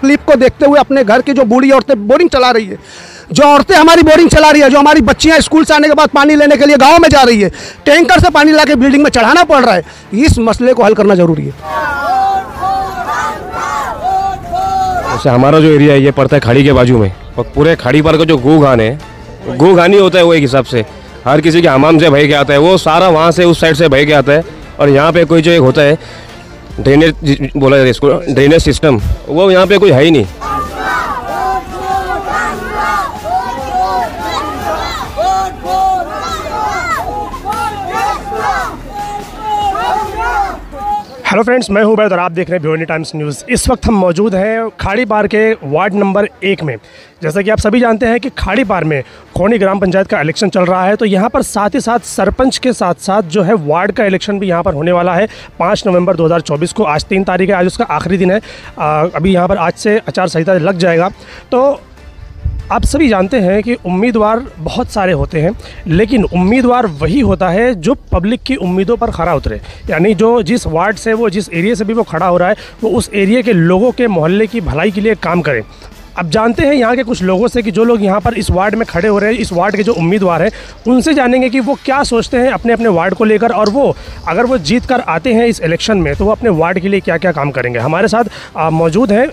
तकलीफ़ को देखते हुए अपने घर की जो बूढ़ी औरतें बोरिंग चला रही है, जो औरतें हमारी बोरिंग चला रही है, जो हमारी बच्चियाँ स्कूल से आने के बाद पानी लेने के लिए गाँव में जा रही है, टैंकर से पानी ला बिल्डिंग में चढ़ाना पड़ रहा है, इस मसले को हल करना ज़रूरी है। जैसे हमारा जो एरिया है, ये पड़ता है खाड़ी के बाजू में, और पूरे खाड़ी पर का जो गो घान है, गो घान ही होता है वो एक हिसाब से। हर किसी के हमाम से भय के आता है, वो सारा वहाँ से उस साइड से भय के आता है, और यहाँ पे कोई जो एक होता है ड्रेनेज बोला जाता है इसको। ड्रेनेज सिस्टम वो यहाँ पे कोई है ही नहीं। हेलो फ्रेंड्स, मैं हूँ बैद और आप देख रहे हैं भिवनी टाइम्स न्यूज़। इस वक्त हम मौजूद हैं खाड़ी पार के वार्ड नंबर एक में। जैसा कि आप सभी जानते हैं कि खाड़ी पार में खोनी ग्राम पंचायत का इलेक्शन चल रहा है तो यहाँ पर साथ ही साथ सरपंच के साथ साथ जो है वार्ड का इलेक्शन भी यहाँ पर होने वाला है। पाँच नवंबर 2024 को आज तीन तारीख है, आज उसका आखिरी दिन है। अभी यहाँ पर आज से आचार संहिता लग जाएगा। तो आप सभी जानते हैं कि उम्मीदवार बहुत सारे होते हैं, लेकिन उम्मीदवार वही होता है जो पब्लिक की उम्मीदों पर खड़ा उतरे। यानी जो जिस वार्ड से वो, जिस एरिया से भी वो खड़ा हो रहा है, वो उस एरिया के लोगों के मोहल्ले की भलाई के लिए काम करें। अब जानते हैं यहाँ के कुछ लोगों से कि जो लोग यहाँ पर इस वार्ड में खड़े हो रहे हैं, इस वार्ड के जो उम्मीदवार हैं, उनसे जानेंगे कि वो क्या सोचते हैं अपने अपने वार्ड को लेकर और वो, अगर वो जीत कर आते हैं इस इलेक्शन में तो वो अपने वार्ड के लिए क्या क्या काम करेंगे। हमारे साथ मौजूद हैं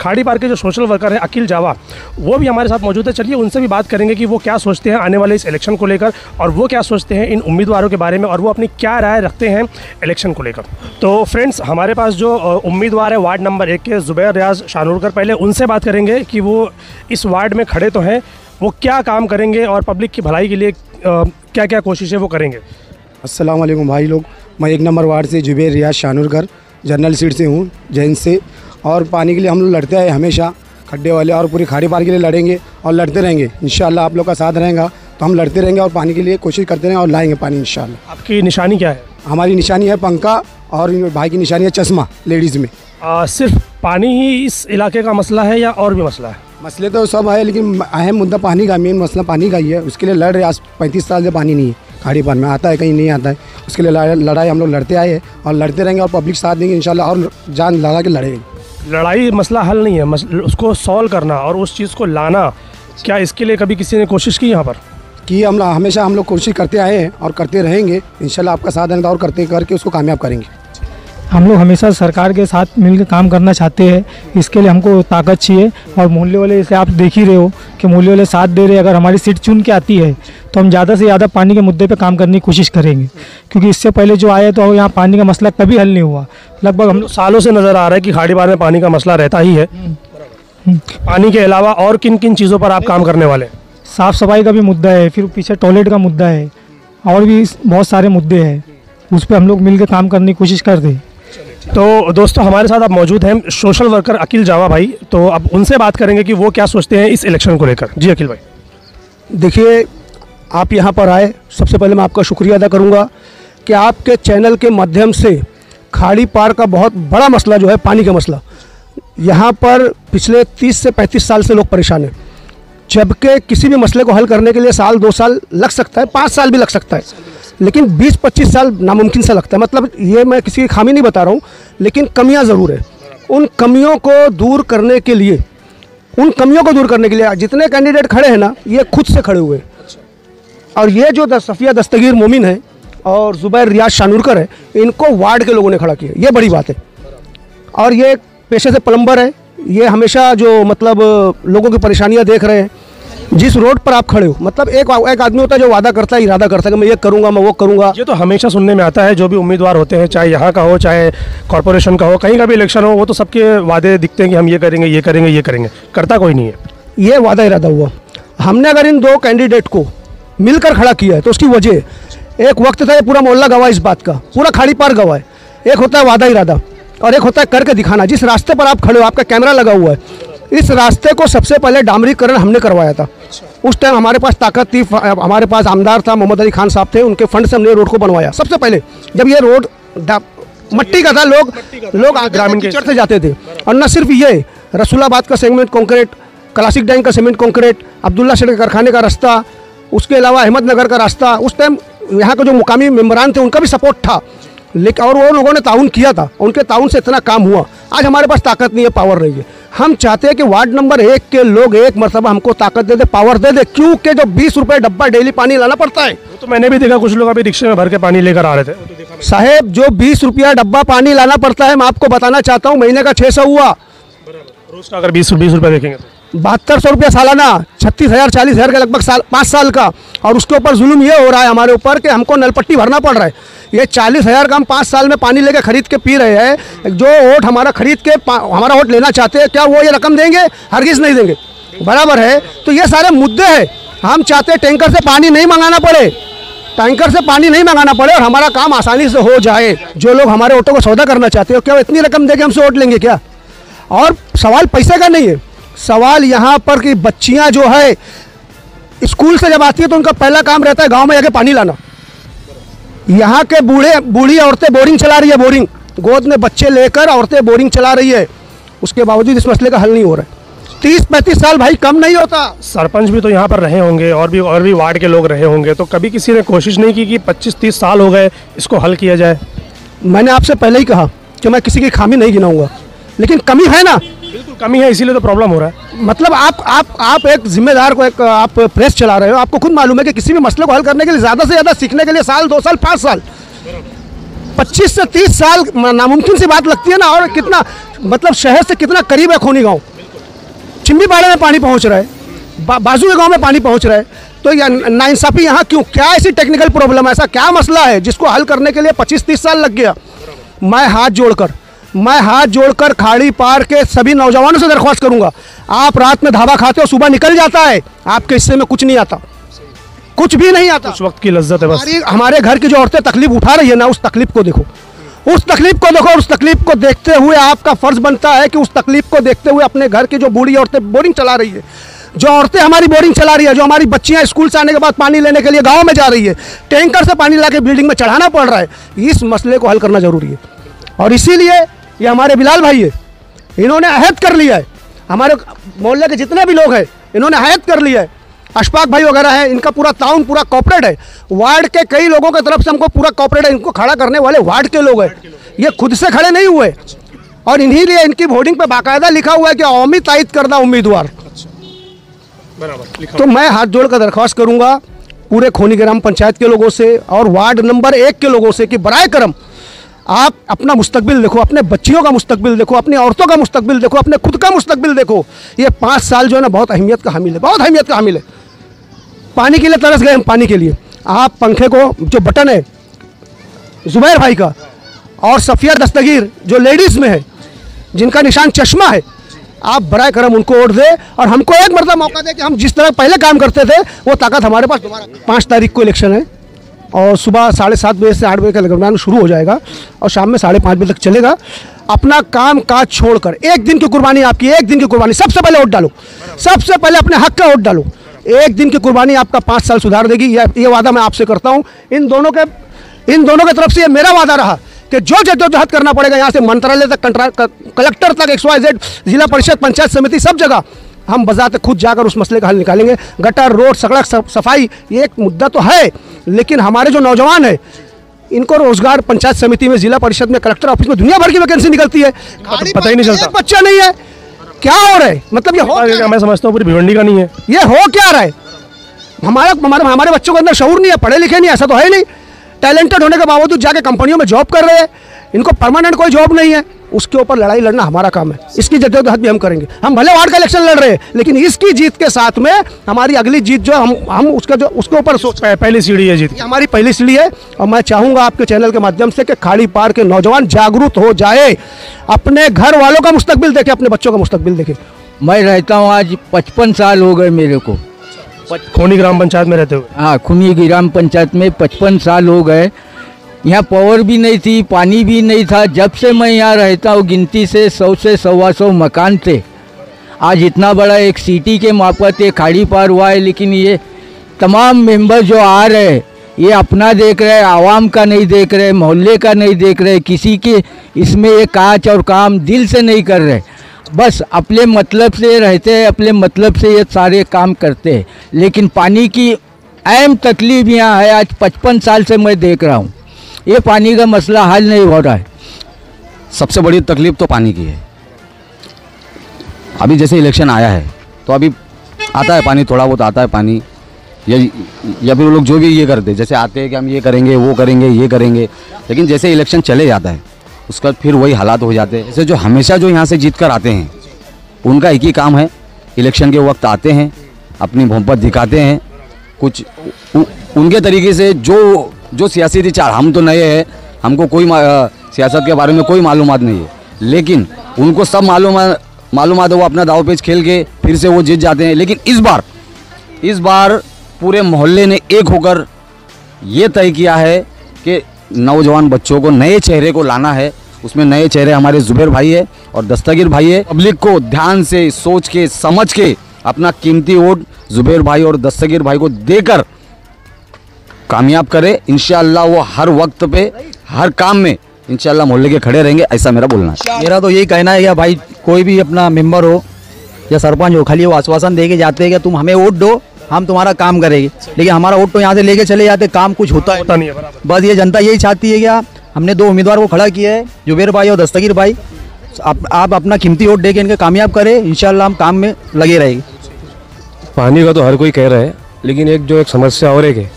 खाड़ी पार के जो सोशल वर्कर हैं अखिल जावा, वो भी हमारे साथ मौजूद है। चलिए उनसे भी बात करेंगे कि वो क्या सोचते हैं आने वाले इस इलेक्शन को लेकर और वो क्या सोचते हैं इन उम्मीदवारों के बारे में और वो अपनी क्या राय रखते हैं इलेक्शन को लेकर। तो फ्रेंड्स हमारे पास जो उम्मीदवार है, वार्ड नंबर एक के जुबैर रियाज शानूरकर पहले उनसे बात करेंगे कि वो इस वार्ड में खड़े तो हैं, वो क्या काम करेंगे और पब्लिक की भलाई के लिए क्या क्या कोशिशें वो करेंगे? असलम भाई लोग, मैं एक नंबर वार्ड से जुबैर रियाज शानूरकर जनरल सीट से हूँ, जैन से। और पानी के लिए हम लोग लड़ते हैं हमेशा खड्डे वाले और पूरी खाड़ी पार के लिए लड़ेंगे और लड़ते रहेंगे। इन आप लोग का साथ रहेगा। तो हम लड़ते रहेंगे और पानी के लिए कोशिश करते रहेंगे और लाएँगे पानी इन आपकी निशानी क्या है? हमारी निशानी है पंखा और भाई की निशानी है चश्मा लेडीज़ में। आ, सिर्फ़ पानी ही इस इलाके का मसला है या और भी मसला है? मसले तो सब है लेकिन अहम मुद्दा पानी का मेन मसला पानी का ही है। उसके लिए लड़ रहे आज पैंतीस साल से पानी नहीं है। खाड़ी पार में आता है कहीं नहीं आता है। उसके लिए लड़ाई लड़ाई हम लोग लड़ते आए हैं और लड़ते रहेंगे और पब्लिक साथ देंगे इंशाल्लाह और जान लगा के लड़ेंगे। लड़ाई मसला हल नहीं है उसको सॉल्व करना और उस चीज़ को लाना, क्या इसके लिए कभी किसी ने कोशिश की यहाँ पर? कि हम हमेशा हम लोग कोशिश करते आए हैं और करते रहेंगे, इंशाल्लाह आपका साथ देंगे और करते, करके उसको कामयाब करेंगे। हम लोग हमेशा सरकार के साथ मिलकर काम करना चाहते हैं। इसके लिए हमको ताकत चाहिए और मोहल्ले वाले जैसे आप देख ही रहे हो कि मोहल्ले वाले साथ दे रहे अगर हमारी सीट चुन के आती है तो हम ज़्यादा से ज़्यादा पानी के मुद्दे पे काम करने की कोशिश करेंगे। क्योंकि इससे पहले जो आए तो यहाँ पानी का मसला कभी हल नहीं हुआ। लगभग हम लोग सालों से नज़र आ रहा है कि खाड़ी बार में पानी का मसला रहता ही है। पानी के अलावा और किन किन चीज़ों पर आप काम करने वाले हैं? साफ़ सफ़ाई का भी मुद्दा है फिर पीछे टॉयलेट का मुद्दा है और भी बहुत सारे मुद्दे हैं। उस पर हम लोग मिलकर काम करने की कोशिश करते हैं। तो दोस्तों, हमारे साथ आप मौजूद हैं सोशल वर्कर अकिल जावा भाई। तो अब उनसे बात करेंगे कि वो क्या सोचते हैं इस इलेक्शन को लेकर। जी अखिल भाई। देखिए, आप यहाँ पर आए। सबसे पहले मैं आपका शुक्रिया अदा करूँगा कि आपके चैनल के माध्यम से खाड़ी पार का बहुत बड़ा मसला जो है, पानी का मसला, यहाँ पर पिछले 30 से 35 साल से लोग परेशान हैं। जबकि किसी भी मसले को हल करने के लिए साल, दो साल लग सकता है, पाँच साल भी लग सकता है। लेकिन 20-25 साल नामुमकिन सा लगता है। मतलब ये मैं किसी की खामी नहीं बता रहा हूँ, लेकिन कमियाँ ज़रूर है। उन कमियों को दूर करने के लिए, उन कमियों को दूर करने के लिए जितने कैंडिडेट खड़े हैं ना, ये खुद से खड़े हुए और ये जो सफ़िया दस्तगीर मोमिन है और ज़ुबैर रियाज शानूरकर है, इनको वार्ड के लोगों ने खड़ा किया। ये बड़ी बात है। और ये पेशे से प्लम्बर है। ये हमेशा जो मतलब लोगों की परेशानियाँ देख रहे हैं। जिस रोड पर आप खड़े हो मतलब एक एक आदमी होता है जो वादा करता है इरादा करता है कि मैं ये करूँगा मैं वो करूँगा। ये तो हमेशा सुनने में आता है जो भी उम्मीदवार होते हैं चाहे यहाँ का हो चाहे कॉरपोरेशन का हो कहीं का भी इलेक्शन हो वो तो सबके वादे दिखते हैं कि हम ये करेंगे ये करेंगे ये करेंगे। करता कोई नहीं है। ये वादा इरादा हुआ। हमने अगर इन दो कैंडिडेट को मिलकर खड़ा किया है तो उसकी वजह एक वक्त था ये पूरा मोहल्ला गवाह इस बात का पूरा खाड़ी पार गवाह है। एक होता है वादा इरादा और एक होता है करके दिखाना। जिस रास्ते पर आप खड़े हो आपका कैमरा लगा हुआ है इस रास्ते को सबसे पहले डामरीकरण हमने करवाया था। उस टाइम हमारे पास ताकत थी हमारे पास आमदार था मोहम्मद अली खान साहब थे उनके फंड से हमने रोड को बनवाया। सबसे पहले जब ये रोड मट्टी का था लोग लोग ग्रामीण के चढ़ते जाते थे। और न सिर्फ़ ये रसूलाबाद का सेगमेंट कॉन्क्रीट क्लासिक डैंग का सीमेंट कॉन्क्रीट अब्दुल्ला शेख कारखाने का रास्ता उसके अलावा अहमदनगर का रास्ता उस टाइम यहाँ के जो मुकामी मेम्बरान थे उनका भी सपोर्ट था। लेकिन और वो लोगों ने ताउन किया था उनके ताउन से इतना काम हुआ। आज हमारे पास ताकत नहीं है पावर नहीं है। हम चाहते हैं कि वार्ड नंबर एक के लोग एक मरतबा हमको ताकत दे दे पावर दे दे क्योंकि जो बीस रुपये डब्बा डेली पानी लाना पड़ता है। तो मैंने भी देखा कुछ लोग अभी रिक्शे में भर के पानी लेकर आ रहे थे। तो साहेब जो बीस रुपया डब्बा पानी लाना पड़ता है मैं आपको बताना चाहता हूँ महीने का छः सौ हुआ। रोज का अगर बीस बीस रुपये देखेंगे तो। बहत्तर सौ रुपया सालाना, छत्तीस हज़ार, चालीस हज़ार का लगभग साल, पाँच साल का। और उसके ऊपर जुल्म ये हो रहा है हमारे ऊपर कि हमको नलपट्टी भरना पड़ रहा है। ये चालीस हज़ार का हम पाँच साल में पानी लेके खरीद के पी रहे हैं। जो वोट हमारा खरीद के हमारा वोट लेना चाहते हैं, क्या वो ये रकम देंगे? हरगिज़ नहीं देंगे। बराबर है? तो ये सारे मुद्दे हैं। हम चाहते हैं टैंकर से पानी नहीं मंगाना पड़े। टैंकर से पानी नहीं मंगाना पड़े और हमारा काम आसानी से हो जाए। जो लोग हमारे ऑटो को सौदा करना चाहते हो, क्या वो इतनी रकम दे के हमसे वोट लेंगे क्या? और सवाल पैसे का नहीं है। सवाल यहाँ पर कि बच्चियाँ जो है स्कूल से जब आती है तो उनका पहला काम रहता है गाँव में जाके पानी लाना। यहाँ के बूढ़े बूढ़ी औरतें बोरिंग चला रही है बोरिंग। गोद में बच्चे लेकर औरतें बोरिंग चला रही है। उसके बावजूद इस मसले का हल नहीं हो रहा है। तीस पैंतीस साल भाई कम नहीं होता। सरपंच भी तो यहाँ पर रहे होंगे और भी और भी वार्ड के लोग रहे होंगे। तो कभी किसी ने कोशिश नहीं की कि 25-30 साल हो गए इसको हल किया जाए? मैंने आपसे पहले ही कहा कि मैं किसी की खामी नहीं गिनाऊँगा। लेकिन कमी है ना। बिल्कुल कमी है, इसीलिए तो प्रॉब्लम हो रहा है। मतलब आप आप आप एक जिम्मेदार को एक, आप प्रेस चला रहे हो। आपको खुद मालूम है कि किसी भी मसले को हल करने के लिए ज़्यादा से ज़्यादा सीखने के लिए साल, दो साल, पाँच साल। पच्चीस से तीस साल नामुमकिन सी बात लगती है ना, और कितना मतलब शहर से कितना करीब है खूनी गाँव। चिम्बी बाड़े में पानी पहुँच रहा है बाजू के गाँव में पानी पहुँच रहा है। तो यह नाइंसाफ़ी यहाँ क्यों? क्या ऐसी टेक्निकल प्रॉब्लम है? ऐसा क्या मसला है जिसको हल करने के लिए पच्चीस तीस साल लग गया? मैं हाथ जोड़कर मैं हाथ जोड़कर खाड़ी पार के सभी नौजवानों से दरख्वास्त करूँगा। आप रात में धाबा खाते हो सुबह निकल जाता है। आपके हिस्से में कुछ नहीं आता। कुछ भी नहीं आता। उस वक्त की लज्जत है बस। हमारे घर की जो औरतें तकलीफ़ उठा रही है ना उस तकलीफ़ को देखो। उस तकलीफ़ को देखो और उस तकलीफ़ को देखते हुए आपका फ़र्ज़ बनता है कि उस तकलीफ़ को देखते हुए अपने घर की जो बूढ़ी औरतें बोरिंग चला रही है। जो औरतें हमारी बोरिंग चला रही है जो हमारी बच्चियाँ स्कूल से आने के बाद पानी लेने के लिए गाँव में जा रही है टैंकर से पानी लाके बिल्डिंग में चढ़ाना पड़ रहा है इस मसले को हल करना ज़रूरी है। और इसीलिए ये हमारे बिलाल भाई है। इन्होंने अहद कर लिया है। हमारे मोहल्ले के जितने भी लोग हैं इन्होंने अहद कर लिया है। अशफाक भाई वगैरह है इनका पूरा ताउन पूरा कॉपरेट है। वार्ड के कई लोगों की तरफ़ से हमको पूरा कॉपरेट है। इनको खड़ा करने वाले वार्ड के लोग हैं। ये खुद से खड़े नहीं हुए। और इन्हीं लिए इनकी वोटिंग पे बाकायदा लिखा हुआ है कि अवमी तायद करदा उम्मीदवार। बराबर तो मैं हाथ जोड़ कर दरख्वास्त करूँगा पूरे खोनी ग्राम पंचायत के लोगों से और वार्ड नंबर एक के लोगों से कि बराए करम आप अपना मुस्तकबिल देखो, अपने बच्चियों का मुस्तकबिल देखो, अपनी औरतों का मुस्तकबिल देखो, अपने खुद का मुस्तकबिल देखो। ये पाँच साल जो है ना, बहुत अहमियत का हामिल है, बहुत अहमियत का हामिल है। पानी के लिए तरस गए हम पानी के लिए। आप पंखे को, जो बटन है, जुबैर भाई का और सफ़िया दस्तगीर, जो लेडीज़ में है, जिनका निशान चश्मा है, आप बराए करम उनको वोट दे और हमको एक मरतबा मौका दे कि हम जिस तरह पहले काम करते थे, वो ताकत हमारे पास दोबारा पाँच तारीख को इलेक्शन है। और सुबह साढ़े सात बजे से आठ बजे के दरमियान शुरू हो जाएगा और शाम में साढ़े पाँच बजे तक चलेगा। अपना काम काज छोड़कर, एक दिन की कुर्बानी आपकी, एक दिन की कुर्बानी। सबसे पहले वोट डालो। सबसे पहले अपने हक का वोट डालो। एक दिन की कुर्बानी आपका पाँच साल सुधार देगी। ये वादा मैं आपसे करता हूँ। इन दोनों के, इन दोनों की तरफ़ से ये मेरा वादा रहा कि जो जद्दोजहद करना पड़ेगा, यहाँ से मंत्रालय तक कलेक्टर तक, एक्स वाई जेड, जिला परिषद, पंचायत समिति, सब जगह हम बजाते खुद जाकर उस मसले का हल निकालेंगे। गटर, रोड, सड़क सफ़ाई, ये एक मुद्दा तो है। लेकिन हमारे जो नौजवान है इनको रोज़गार पंचायत समिति में जिला परिषद में कलेक्टर ऑफ़िस में दुनिया भर की वैकेंसी निकलती है। पता ही नहीं चलता। बच्चा नहीं है। क्या हो रहा है? मतलब ये हो क्या क्या मैं समझता हूँ पूरी भिवंडी का नहीं है। ये हो क्या रहा है? हमारा हमारे हमारे बच्चों के अंदर शहूर नहीं है पढ़े लिखे नहीं ऐसा तो है नहीं। टैलेंटेड होने के बावजूद जाके कंपनियों में जॉब कर रहे हैं। इनको परमानेंट कोई जॉब नहीं है। उसके ऊपर लड़ाई लड़ना हमारा काम है। इसकी जद्दोजहद भी हम करेंगे। हम भले वार्ड का इलेक्शन लड़ रहे हैं लेकिन इसकी जीत के साथ में हमारी अगली जीत जो हम हम उसका जो उसके ऊपर सोच पह- पहली सीढ़ी है जीत हमारी पहली सीढ़ी है और मैं चाहूँगा आपके चैनल के माध्यम से कि खाड़ी पार के नौजवान जागरूक हो जाए। अपने घर वालों का मुस्तकबिल देखे अपने बच्चों का मुस्तकबिल देखे। मैं रहता हूँ आज पचपन साल हो गए मेरे को। खोनी ग्राम पंचायत में रहते हुए। हाँ खुनी ग्राम पंचायत में पचपन साल हो गए। यहाँ पावर भी नहीं थी, पानी भी नहीं था। जब से मैं यहाँ रहता हूँ, गिनती से सौ से सवा सौ मकान थे। आज इतना बड़ा एक सिटी के मापत ये खाड़ी पार हुआ है, लेकिन ये तमाम मेंबर जो आ रहे हैं, ये अपना देख रहे हैं, आवाम का नहीं देख रहे मोहल्ले का नहीं देख रहे किसी के इसमें ये काज और काम दिल से नहीं कर रहे बस अपने मतलब से रहते हैं, अपने मतलब से ये सारे काम करते हैं। लेकिन पानी की अहम तकलीफ़ यहाँ है, आज पचपन साल से मैं देख रहा हूँ। ये पानी का मसला हल नहीं हो रहा है। सबसे बड़ी तकलीफ़ तो पानी की है। अभी जैसे इलेक्शन आया है तो अभी आता है पानी थोड़ा बहुत आता है पानी। या या फिर वो लोग जो भी ये करते जैसे आते हैं कि हम ये करेंगे वो करेंगे ये करेंगे। लेकिन जैसे इलेक्शन चले जाता है उसका फिर वही हालात हो जाते हैं। जैसे जो हमेशा जो यहाँ से जीत कर आते हैं उनका एक ही काम है इलेक्शन के वक्त आते हैं अपनी मोहब्बत दिखाते हैं। कुछ उ, उनके तरीके से जो जो सियासी विचार हम तो नए हैं। हमको कोई सियासत के बारे में कोई मालूम नहीं है। लेकिन उनको सब मालूम मालूम है वो अपना दाव पेच खेल के फिर से वो जीत जाते हैं। लेकिन इस बार इस बार पूरे मोहल्ले ने एक होकर ये तय किया है कि नौजवान बच्चों को नए चेहरे को लाना है। उसमें नए चेहरे हमारे जुबेर भाई है और दस्तगीर भाई है। पब्लिक को ध्यान से, सोच के, समझ के अपना कीमती वोट जुबेर भाई और दस्तगीर भाई को देकर कामयाब करे इंशाल्लाह वो हर वक्त पे हर काम में इंशाल्लाह मोहल्ले के खड़े रहेंगे ऐसा मेरा बोलना है। मेरा तो यही कहना है कि भाई कोई भी अपना मेंबर हो या सरपंच हो खाली वो आश्वासन दे के जाते हैं कि तुम हमें वोट दो हम तुम्हारा काम करेंगे। लेकिन हमारा वोट तो यहाँ से लेके चले जाते काम कुछ होता है होता नहीं है बस ये जनता यही चाहती है क्या हमने दो उम्मीदवार को खड़ा किया है जुबेर भाई और दस्तगीर भाई। आप, आप अपना कीमती वोट दे के इनके कामयाब करें इंशाल्लाह हम काम में लगे रहेंगे। पानी का तो हर कोई कह रहा है लेकिन एक जो एक समस्या और एक है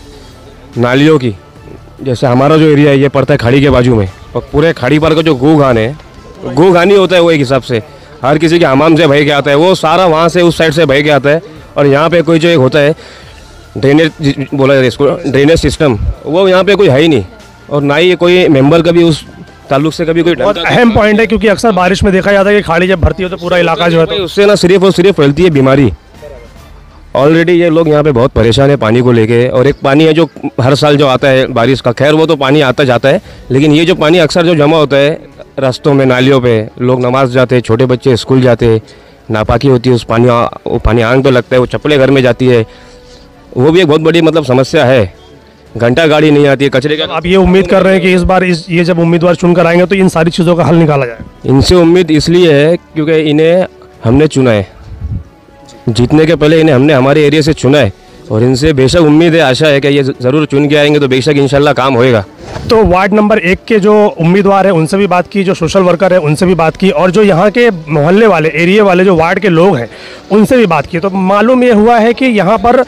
नालियों की। जैसे हमारा जो एरिया है ये पड़ता है खाड़ी के बाजू में। और पूरे खाड़ी पर का जो गो घान है गो घान ही होता है वो एक हिसाब से। हर किसी के हमाम से बह के आता है वो सारा वहाँ से उस साइड से बह के आता है। और यहाँ पे कोई जो एक होता है ड्रेनेज बोला जाता है इसको ड्रेनेज सिस्टम वो यहाँ पे कोई है ही नहीं। और ना ही कोई मेंबर कभी उस ताल्लुक से कभी कोई बहुत अहम पॉइंट है क्योंकि अक्सर बारिश में देखा जाता है कि खाड़ी जब भरती हो तो पूरा इलाका जो है तो उससे ना सिर्फ़ और सिर्फ़ फैलती है बीमारी। ऑलरेडी ये लोग यहाँ पे बहुत परेशान है पानी को लेके और एक पानी है जो हर साल जो आता है बारिश का खैर वो तो पानी आता जाता है लेकिन ये जो पानी अक्सर जो जमा होता है रास्तों में नालियों पे लोग नमाज़ जाते हैं छोटे बच्चे स्कूल जाते हैं नापाकी होती है उस पानी वो पानी आंग तो लगता है वो चप्पलें घर में जाती है वो भी एक बहुत बड़ी मतलब समस्या है। घंटा गाड़ी नहीं आती है कचरे का आप ये उम्मीद कर रहे हैं कि इस बार इस ये जब उम्मीदवार चुनकर आएँगे तो इन सारी चीज़ों का हल निकाला जाए इनसे उम्मीद इसलिए है क्योंकि इन्हें हमने चुना है। जीतने के पहले इन्हें हमने हमारे एरिया से चुना है। और इनसे बेशक उम्मीद है, आशा है कि ये ज़रूर चुन के आएँगे तो बेशक इंशाल्लाह काम होएगा। तो वार्ड नंबर एक के जो उम्मीदवार हैं, उनसे भी बात की, जो सोशल वर्कर है, उनसे भी बात की, और जो यहाँ के मोहल्ले वाले, एरिया वाले जो वार्ड के लोग हैं, उनसे भी बात की। तो मालूम ये हुआ है कि यहाँ पर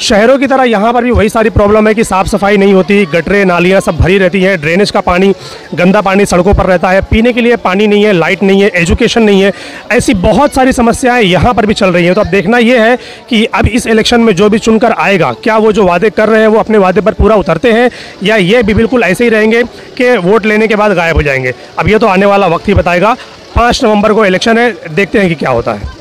शहरों की तरह यहाँ पर भी वही सारी प्रॉब्लम है कि साफ़ सफ़ाई नहीं होती, गटरें, नालियाँ सब भरी रहती हैं ड्रेनेज का पानी, गंदा पानी सड़कों पर रहता है, पीने के लिए पानी नहीं है लाइट नहीं है एजुकेशन नहीं है, ऐसी बहुत सारी समस्याएँ यहाँ पर भी चल रही हैं। तो अब देखना ये है कि अब इस इलेक्शन में जो भी चुनकर आएगा, क्या वो जो वादे कर रहे हैं, वो अपने वादे पर पूरा उतरते हैं, या ये भी बिल्कुल ऐसे ही रहेंगे कि वोट लेने के बाद गायब हो जाएँगे? अब ये तो आने वाला वक्त ही बताएगा। पाँच नवंबर को इलेक्शन है, देखते हैं कि क्या होता है।